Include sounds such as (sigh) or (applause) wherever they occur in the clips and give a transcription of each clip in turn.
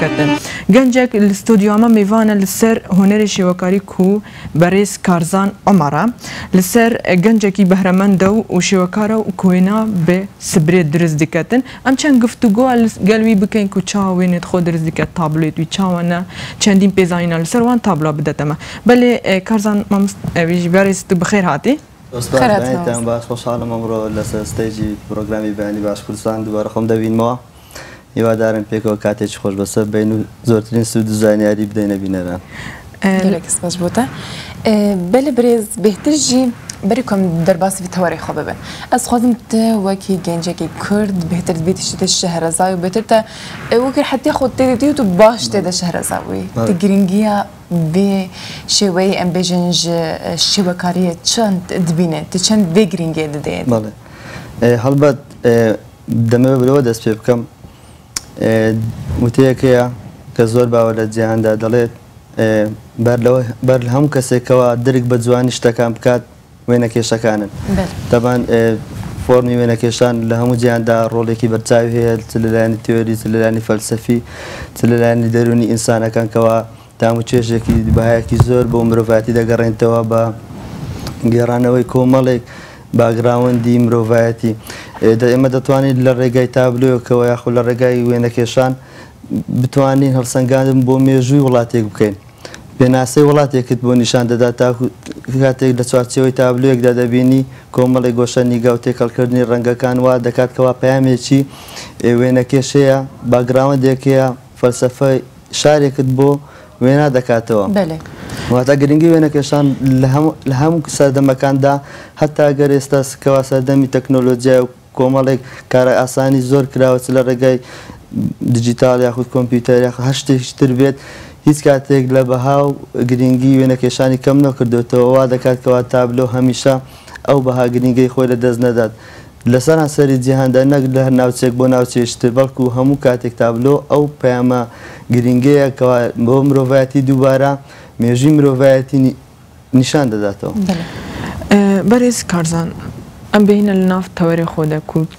Goodness. گەنجێک لە ستۆدیۆمە میوانە لەسەر هوەرە شێوەکاری کو بەڕێز کارزان ئۆمەرە لەسەر گەنجێکی بەهرەمەندە و و شێوەکارە و کۆێنا بێ سبرێت درست دکەتن ئەم چەند گفتوگۆ گەلوی بکەین و چاوێنێت خۆ درست دکات تابلێت وی چاوانە چەندین پێزانینە لەسەر وان تابلا بدەتەمە بەلێ کارزان مامست ئەویش بەڕێست بخێر هاتی؟ باش خۆشحالم ئەمڕۆ لەسەر ستێجی پرۆگرامی بەانی باش کوردستان دووبارە خۆم دەبینمەوە. هیوادارم پێکەوە کاتێکی خۆش بەسەر بین و زۆرترین سوود زانیاری بدەینە بینەران لەکەسپاش بۆتە بە لە برێز بهترژی بەریکم دەرباسی تەواری خۆ ببن ئەس خوازم تە وەکی گەنجێکی کورد بهتر بێتیشتە شەهرەزای و بێترتە ئەوکر حتی خۆ تێدیت و باش تێدە شەهرەزاوی گرنگیە بێ شێوەی ئەم بێژنج شێوەکاریە چەند دبینێت چەند بێ گرنگێ دەدەێت هەڵبەت دەمەوە برەوە دەست پێ بکەم وتەیەکەیە کە زۆر باوە لە جیهاندا دەڵێت بەر هەم کەسێکەوە درک بە جوانی شتەکان بکات وێنە کێشەکانن دەبان فۆرمی وێنە کێشان لە هەموو جیاندا ڕۆڵێکی بەرچاوی هەیە لەلایانی تۆری لەلایانی فەلسەفی لەلایانی دەرونی ئینسانەکانکەوە تام و چێژێکی بەهایەکی زۆر بۆ مرۆڤەتی دەگەڕێنتەوە بە گێڕانەوەی کۆمەڵێک باگراوەندی مرۆڤایەتی. ئێمە دەتوانین لە ڕێگای تابلۆکەوە یاخو لە ڕێگای وێنەکێشان بتوانین هەڵسەنگاندم بۆ مێژووی وڵاتێک بکەین. پێناسەی وڵاتێکت بۆ نیشان دەدا تا کاتێک لە چوارچەوەی تابلوەکدا دەبینی کۆمەڵی گۆشە نیگا و تێکەڵکردنی ڕەنگەکان وا دەکات کەوا پامێکی وێنەکێشەیە باگراوە دێکەیە فەلسفە شارێکت بۆ وێنا دەکاتەوە واتە گرنگی وێنەکەشان لە هەموو سەردەمەکاندا هەتا گەر ئێستا سکەوا سەردەمی تەکنۆلۆجیای و کۆمەڵێک کارە ئاسانی زۆر کراوە لە ڕێگای دیجیتال یاخود کۆمپیوتەر یاخ هەشتشتر بێت هیچ کاتێک لە بەهاو گرنگی وێنە کێشانی کەم نەکردوێتەوە وا دەکات کەوا تابلۆ هەمیشە ئەو بەها گرنگی خۆی لە دەست نەدات. لەسەر سەری جیهاندا نەک لە هەر ناوچێک بۆ ناوچێشتر بەڵکو هەموو کاتێک تابلۆ ئەو پەیامە گرنگەیە کەوا بۆ مرۆڤایەتی دووبارە مێژی مرۆڤایەتی نیشان دەداتەوە. بەرێز کارزان ئەم بینە لە ناف تەوەری خۆدەکوت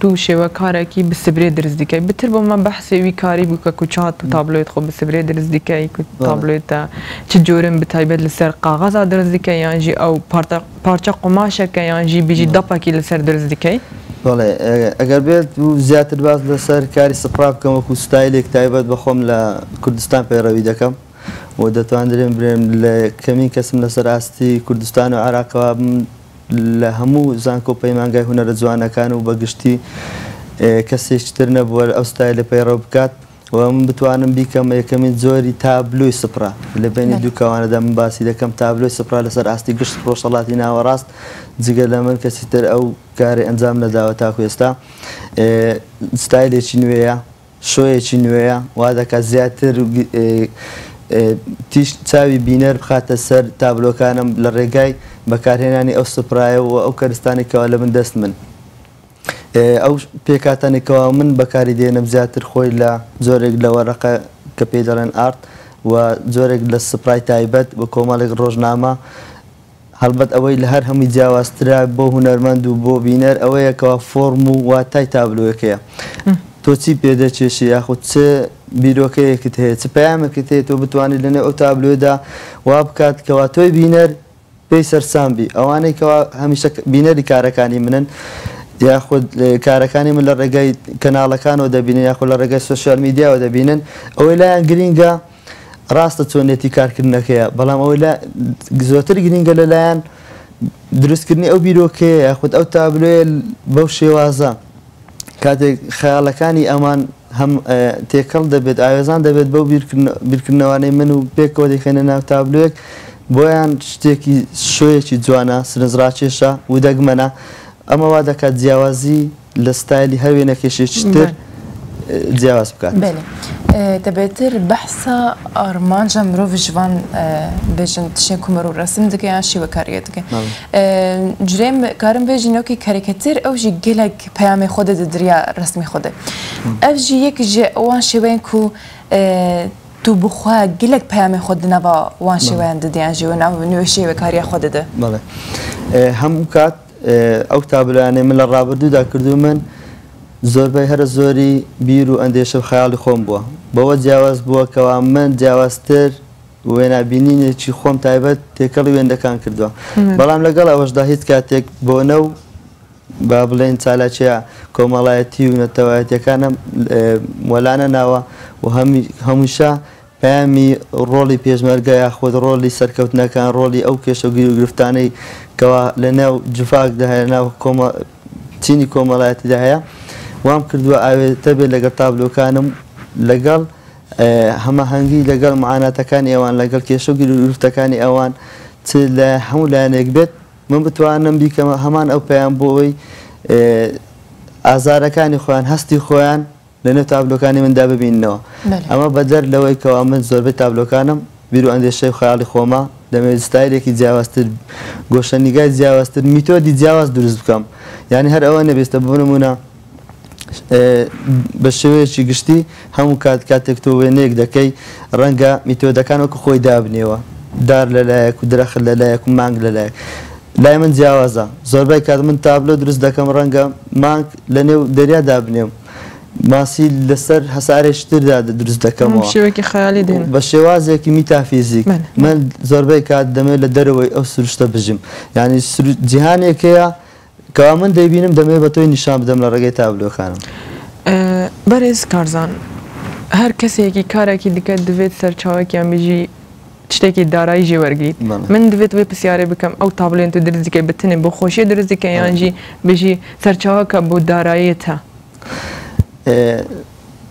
تو شێوەکارێکی بسبرێ درست دیکەی بتر بۆ من بەحسێوی کاری بووکە کوچات و تابلۆیت خۆ بسبرێ درست دیکەی تابلۆێتە چ جۆرم بتایبێت لەسەر قاغازا درست دیکە یانژی ئەو پارچە قۆماشەکە یانژی بژی دەپەکی لەسەر درست دیکەی بەڵێ ئەگەر بێت و زیاتر باز لەسەر کاری سپرا بکەم وەکو ستایلێک تایبەت بەخۆم لە کوردستان پەیڕەوی دەکەم و دەتوانرێن برێم لە کەمی کەسم لەسەر ئاستی کوردستان و عراقەوە لە هەموو زانکۆ پەیمانگای هوەرە جوانەکان و بەگشتی کەسێکتر نەبووە ئەوستای لە پەیڕە بکات و من بتوانم بیکەم یەکەمین زۆری تابلوی سپرا لە بینی دووکەوانەدا من باسی دەکەم تابلوی سپرا لەسەر ئاستی گشت ڕۆژەڵاتی ناوەڕاست جگە لە من کەسی تر ئەو کاری ئەنجام نەداوە تاکو ئێستا ستایلێکی نوێیە شۆیەکی نوێیە وا دەکات زیاتر تیش چاوی بینەر بخاتە سەر تابلۆکانم لە ڕێگای بەکارهێنانی ئەو سپرایەوە ئەو کەرستانێکەوە لە من دەست من. ئەو پێکاتانێکەوە من بەکاری دێنم زیاتر خۆی لە زۆرێک لە وەرەقە کە پێ دەڵێن ئارت و زۆرێک لە سپرای تایبەت بە کۆمەڵێک ڕۆژنامە هەڵبەت ئەوەی لە هەر هەمووی جیاوازترا بۆ هوەرمەند و بۆ بینەر ئەوەیەکەوە فۆرم و واتای تابلوەکەیە. تۆ چی پێدەچێشی یاخود چه بیرۆکەیەکت هەیە چ پامەکەت هەیە تۆ بتوانیت لەنێ ئەو تابلوێدا وا بکات کەوا تۆی بینەر پێی سەرسامبی ئەوانەی کەوا هەمیشە بینەری کارەکانی منن یاخود کارەکانی من لە ڕێگەی کەناڵەکانەوە دەبینن یاخود لە ڕێگەی سوشال میدیاەوە دەبینن ئەوەی لایەن گرینگە ڕاستە چۆنێتی کارکردنەکەیە بەڵام ئەوەی زۆتر گرینگە لەلایەن دروستکردنی ئەو بیرۆکەیە یاخود ئەو تابلوێ بەو شێوازە کاتێک خەیاڵەکانی ئەمان هەم تێکەڵ دەبێت ئاوێزان دەبێت بەو بیرکردنەوانەی من و پێکەوە دەخێنە ناو تابلوێک بۆیان شتێکی شوەیەکی جوانە سرنزڕاکێشە و دەگمەنە ئەمە وا دەکات جیاوازی لە ستایلی هەوێنەکێشێتتر. działa spkat. Bəli. Təbətir bəhsə armanca mirov jvan bejin tişin kumar rəsm dikə yan şivə kariyə dikə. Cürəm karım bejin ki karikatür ev jî gelek peyamê xwedê di diriya resmê xwedê. Ev jî yek ji wan şêweyên ku tu bixwe gelek peyamê xwe di nava wan şêweyan didiyan jî wan nû şêvekariya xwe dide. Belê. Hemû kat ew tabloyanê min li rabirdû da kirdû min زۆربەی هەرە زۆری بیر و ئەندێشە خەیاڵی خۆم بووە بەوە جیاواز بووە کەوا من جیاوازتر وێنابینینێکی خۆم تایبەت تێکەڵی وێندەکان کردووە بەڵام لەگەڵ ئەوەشدا هیچ کاتێک بۆ نەو با بڵێن چالاچەیە کۆمەڵایەتی و نەتەوایەتەکانم وەلانە ناوە و هەمووشە پامی ڕۆڵی پێشمەرگە یا خۆت ڕۆلی سەرکەوتنەکان ڕۆلی ئەو کێشەگیر و گرفتانەی کەوا لە ناو جفاک دەهەیە ناو چینی کۆمەڵایەتی داهەیە وام کردووە ئاوێتە بێت لەگەڵ تابلۆکانم لەگەڵ هەمەهەنگی لەگەڵ معاناتەکانی ئەوان لەگەڵ کێشە گرفتەکانی ئەوان چ لە هەموو لایەنێک بێت من بتوانم بیکەمە هەمان ئەو پێیان بۆەوەی ئازارەکانی خۆیان هەستی خۆیان لەنێ تابلۆکانی مندا ببینەوە ئەمە بەدەر لەوەی کەوا من زۆربەی تابلۆکانم بیر و ئەندێشەی خیاڵی خۆمە دەمێت ستایلێکی جیاوازتر گۆشەنیگای جیاوازتر میتۆدی جیاواز دروست بکەم یعنی هەر ئەوە نەبێستە بنممونە بە شێوەیەکی گشتی هەموو کات کاتێک تۆ وێنەیەک دەکەی ڕەنگە میتۆدەکانەوە خۆی دابنێەوە دار لەلایەک و درەخت لەلایەک و مانگ لەلایەک لای من جیاوازە زۆربەی کات من تابلۆ دروست دەکەم ڕەنگە مانگ لە نێو دەریا دابنێم ماسی لەسەر هەسارێشتردا دروست دەکەمەوە بە شێوازێکی میتافیزیک من زۆربەی کات دەمێت لە دەرەوەی ئەو سروشتە بژیم ینی جیهانێکەیە کە من دەبینم دەمێ بە تۆی نیشان بدەم لە ڕێگەی تابلۆخانم بەرز کارزان هەر کەسێکی کارێکی دیکە دەوێت سەرچاوێکیان بژی شتێکی دارایی ژێوەرگیت من دەوێت وێ پرسیارێ بکەم ئەو تابلێن تو درزیکە بتنێ بۆ خۆشی درزیکە یانجی بژی سەرچاوەکە بۆ داراییەتە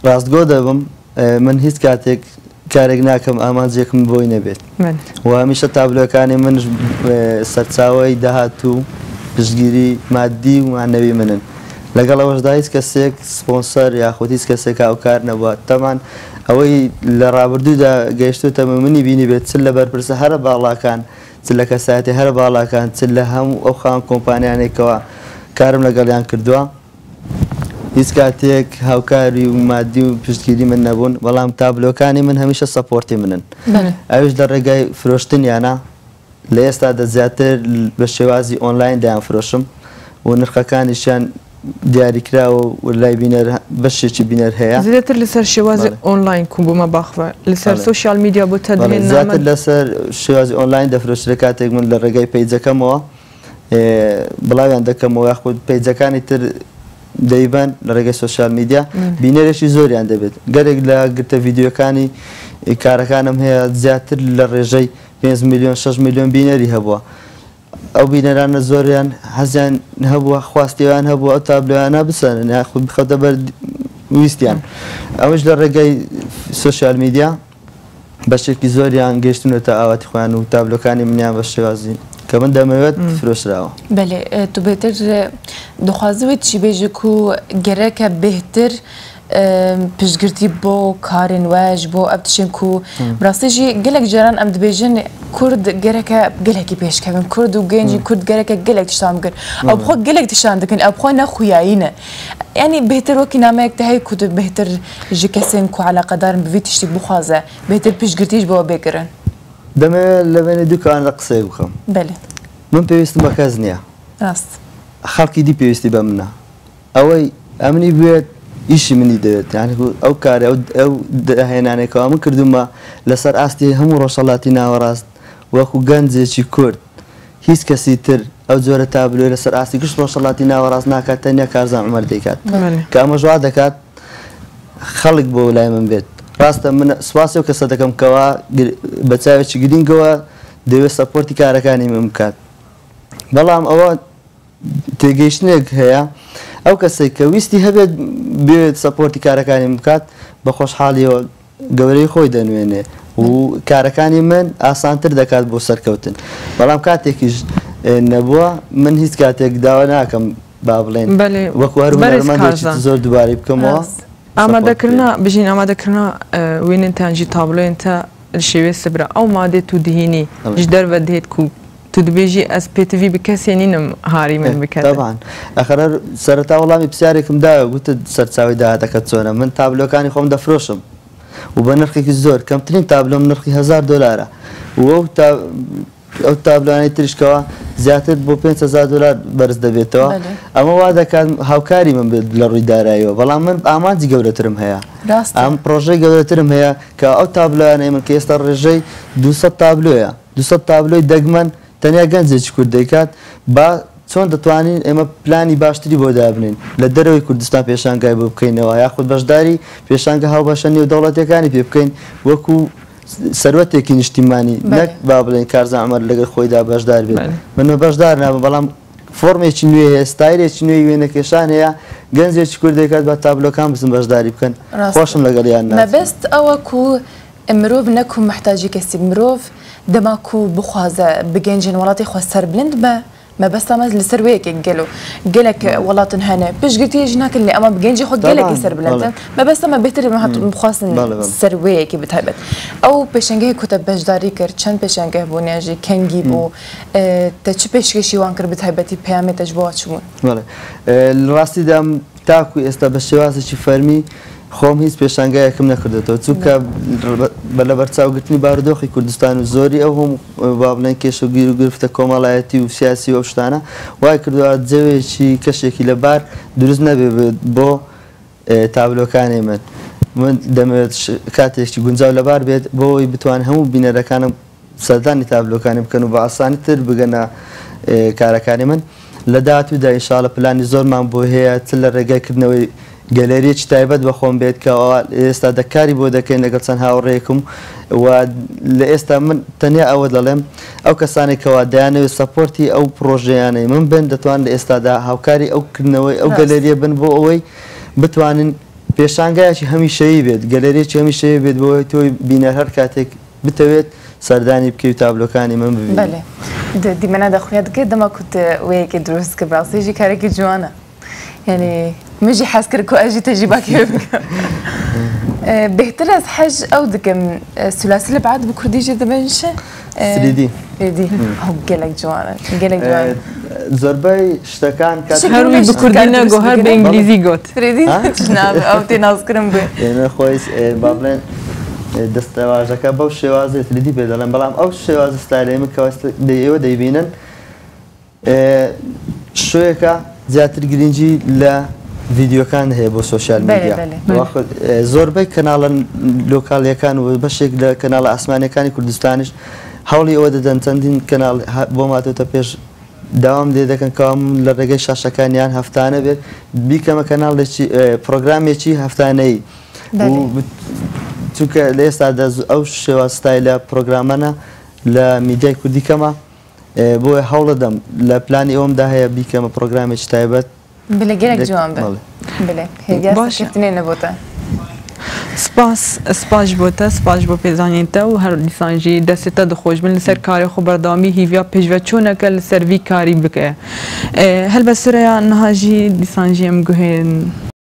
ڕاستگۆ دەبم من هیچ کاتێک کارێک ناکەم ئامانجێکم بۆی نەبێت و هەمیشە تابلۆەکانی من سەرچاوی داهاتوو پشتگیری مادی و مانەوی منن لەگەڵ ئەوەشدا هیچ کەسێک سپۆنسەر یاخۆتی کەسێک هاوکار نەبووە تەمان ئەوەی لە ڕابردوودا گەیشتوتە منی بینی بێت چل لە بەرپرسە هەرە باڵاکان چل لە کەساەتی هەر باڵاکان چل لە هەموو ئەو خان کۆمپانیانێکەوە کارم لەگەڵیان کردووە هیچ کاتێک هاوکاری و مادی و پشتگیری من نەبوون بەڵام تابلۆکانی من هەمیشە سەپۆرتی منن ئەوش لە ڕێگای فرۆشتنیانە لە ئێستا دە زیاتر بە شێوازی ئۆنلاین دایان فرۆشم و نرخەکانیشیان دیاریکراوە و لای بینەر بەشێکی بینەر هەیە زیاتر لەسەر شێوازی ئۆنلاین کوم بوومە باخە لەسەر سوشال میدیا بۆ تەدرێن زیاتر لەسەر شێوازی ئۆنلاین دەفرۆشتە کاتێک من لە ڕێگای پیجەکەمەوە بڵاویان دەکەمەوە یاخود پیجەکانی تر دەیبان لە ڕێگەی سوشال میدیا بینەرێکی زۆریان دەبێت گەرێک لە گرتە یددیوەکانی کارەکانم هەیە زیاتر لە ڕێژەی 5 میلیۆن 6 میلیۆن بینەری هەبووە ئەو بینەرانە زۆریان حەزیان هەبووە خواستیان هەبووە ئەو تابلویانە بسەن یاخود بخەتە بەر ویستیان ئەوش لە ڕێگەی سوسیال میدیا بەشێکی زۆریان گەشتنەوە تا ئاواتی خۆیان و تابلەکانی منیان بە شێوازین کە من دەمەوێت فرۆشراوە بەێ تو بێتتر دخوازەوێت چی بێژێک و گەرەکە بهتر پشتگرتی بۆ کارین وەژ بۆ ئەم تشین و ڕاستیژی گەلێک جاران ئەم دبێژن کورد گەرەکە گەلێکی پێشکەون کورد و گەنجی کورد گەرەکە گەلێک تشتام کرد ئەو بخۆ گەلێک تشان دکن ئەو بخۆ نەخویاییە ینی بهترۆکی نامەیەک دەهەیە کووت بهتر ژ کەسێن کو علاقەدارن بوی تشتی بخوازە بهتر پشتگرتیش بەوە بێگرن دەمێ لەوێنە دوکان لە قسەی بخەم من پێویستم بە کەس نییە ڕاست خەڵکی دی پێویستی بە منە ئەوەی ئەمنی بێت ئیشی منی دەوێت ئەو کارە ئەو هێنانێکەوە من کردومە لەسەر ئاستی هەموو ڕۆژەڵاتی ناوەڕاست وەکو گەنجێکی کورد هیچ کەسی تر ئەو جۆرە تابلوێ لەسەر ئاستی گشت ڕۆژەڵاتی ناوەڕاست ناکات تەنیا کارزان ئەمەەر دەکات کە ئەمە ژوا دەکات خەڵک بۆ لای من بێت ڕاستە من سواسی و کەسە دەکەم کەوا بەچاوێکی گرینگەوە دەوێت سەپۆرتی کارەکانی من بکات بەڵام ئەوە تێگەیشتنێک هەیە ئەو کەسێک کە ویستی هەبێت بێت سەپۆرتی کارەکانی بکات بە خۆشحاڵیەوە گەورەی خۆی دەنوێنێ و کارەکانی من ئاسانتر دەکات بۆ سەرکەوتن بەڵام کاتێکیش نەبووە من هیچ کاتێک داوا ناکەم با بڵێن وەکو هەرومەرمەند زۆر دووباری بکەمەوە ئامادەکردنا بژین ئامادەکردنا وێنێن تانجی تابلێن تا شێوێ سبرا ئەو مادێت و دهینی ژ دەرەوە دێت کو تو دبێژی ئەس پێتوی بکەسێ نینم هاری من بکەوان ئەخەر سەرتا وەڵامی پرسیارێکم داوە گوتە سەرچاوی داهاتەکە چۆنە من تابلۆکانی خۆم دەفرۆشم و بە نرخێکی زۆر کەمترین تابلۆم نرخی هزار دلارە وەو تا ئەو تابلوانەی تریشکەوە زیاتر بۆ 500 دلار بەرز دەبێتەوە ئەمە وا دەکات هاوکاری من بێت لە ڕووی داراییەوە بەڵام من ئامانجی گەورەترم هەیە ئەم پرۆژەی گەورەترم هەیە کە ئەو تابلوانەی من کە ئێستا ڕێژەی 200 تابلۆیە 200 تابلۆی دەگمەن تەنیا گەنجێکی کورد دەیکات با چۆن دەتوانین ئێمە پلانی باشتری بۆ دابنین لە دەرەوەی کوردستان پێشانگای بۆ بکەینەوە یاخود بەشداری پێشانگە هاوبەشە نێو دەوڵەتەکانی پێ بکەین وەکو سەرەتێکی نیشتیمانی نەک با بڵێن کارزە ئەمەر لەگەر خۆیدا بەشدار بێت منە بەشدار نابە بەڵام فۆرمێکی نوێ هەیە ستایرێکی نوێی وێنە کێشان هەیە گەنجێکی کوردێکات بە تابلۆکان بزم بەشداری بکەن خۆشم لەگەڵیان نەبست ئەوە کو مرۆڤ نەکو محتاجی کەسی مرۆڤ دەماک و بخوازە بگەنجین وڵاتی خۆ سەر بلند بە مەبەستا مەز لەسەر وەیەکێک گەل و گەلێک وڵاتن هەنێ پشگرتیش ناکردنی ئەمە بگەنجی خۆ گەلێکی سەر بلندن مەبەستەمە بهتر بخواستن سەر وەیەکی بتایبێت ئەو پێشنگەی کوتە بەشداری کرد چەند پێشنگەه بۆ نێژی کەنگی بوو تە چ پێشکەشی وان کرد بتایبەتی پامێتەش بۆ چ بوون ڕاستیدام تاکو ئێستا بە شێوازێکی فەرمی خۆم هیچ پێشانگایەکەم نەکردێتەوە چونکە بەلەبەر چاوگرتنی بارودۆخی کوردستان و زۆری ئەو هەم با بڵێن کێش و گیر و گرفتە کۆمەڵایەتی و سیاسی ئەو شتانە وای کردووە جەوێکی کەشێکی لە بار دروست نەبێت بۆ تابلۆکانی من من دەمەوێت کاتێکی گونجاو لەبار بێت بۆی بتوان هەموو بینەرەکانم سەردانی تابلۆکانی بکەن و بە ئاسانی تر بگەنە کارەکانی من لە دااتویدا ئینشاالە پلانی زۆرمان بۆ هەیە چ لە ڕێگەکردنەوەی گەلەرێکی تایبەت بە خۆم بێت کە ئێستا دەکاری بۆ دەکەین لەگەڵ چەند هاوڕێکم و لە ئێستا من تەنیا ئەوە دەڵێم ئەو کەسانی کەوا دایانەوێت سەپۆرتی ئەو پرۆژیانەی من بن دەتوان لە ئێستادا هاوکاری ئەوکردنەوەی ئەو گەلەریە بن بۆ ئەوەی بتوانن پێشانگایکی هەمیشەیی بێت گەلەرێکی هەمیشەیە بێت بۆی تۆی بینە هەر کاتێک بتەوێت سەردانی بکە و تابلۆکانی من ببین دیمەە دەخوێت دەمە کوت وەیەکی دروست کە باسیژی کارێکی جوانە یعنی مجي اجي تجي تجيبك (laughs) آه، بهتلاس حج او دكم السلاسل آه، بعد بكردي جد منش 3 آه، سليدي 3 دي هو قالك جوانا قالك جوانا زربي شتكان كاتب هروي بكردي ناقو هر بانجليزي قوت 3 دي تشناب او تناز كرم بي (laughs) انا خويس إيه، بابلين إيه، دەستەواژەکە شوازي سليدي تریدی بلام او شوازي ئەو مكواس دي او دي دەیبینن إيه، شوێکە زیاتر گرنگجی لە ڤیددیوکان هەیە بۆ سوۆشال میدیا زۆربەی کەناڵە لۆکالیەکان و بەشێک لە کەناڵە ئاسمانەکانی کوردستانیش هەوڵی ئەوە دەدەن چەندین کەناڵ بۆ ماتێتە پێش داوام دێ دەکەن کام لە ڕێگەی شاشەکانیان هەفتانە بێت بیکەمە کەناڵ پرۆگرامێکی هەفتانەی چونکە لە ئێستادا ئەو شێوەستای لە پرۆگرامەنە لە میدیای کوردیکەمە بۆیە هەوڵە دەم لە پلانی ئەومدا هەیە بیکەمە پرۆگرامێکی تایبەت Bilegerek cevabı. Bile. Hegel saketine ne bota? سپاس سپاس بوته سپاس بو پیزانی ته او هر انسان جی دسته ته د خوشبل سر کاری خو بردامی هیویا پجو چونه کل سر وی کاری بکه هل بسره نه جی انسان جی ام ګهن